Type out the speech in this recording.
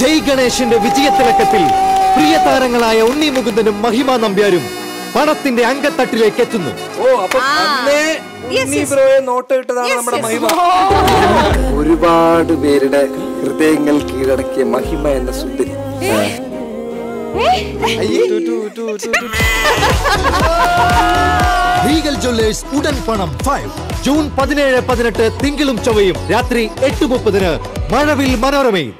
ജയ് ഗണേഷിന്റെ വിജയത്തിളക്കത്തിൽ പ്രിയ താരങ്ങളായ ഉണ്ണി മുകുന്ദനും മഹിമ നമ്പ്യാരും പണത്തിന്റെ അങ്കത്തട്ടിലേക്ക് എത്തുന്നു. ഓ അപ്പൊ നോട്ട് ഇട്ടതാണ് നമ്മുടെ മഹിമ. ഒരുപാട് പേരുടെ ഹൃദയങ്ങൾ കീഴടക്കിയ മഹിമ എന്ന സുന്ദരി. ലീഗൽ ജ്വല്ലേഴ്സ് ഉടൻ പണം. ഫൈവ് ജൂൺ പതിനേഴ് പതിനെട്ട് തിങ്കളും ചൊവ്വയും രാത്രി എട്ട് മുപ്പതിന് മഴവിൽ മനോരമയിൽ.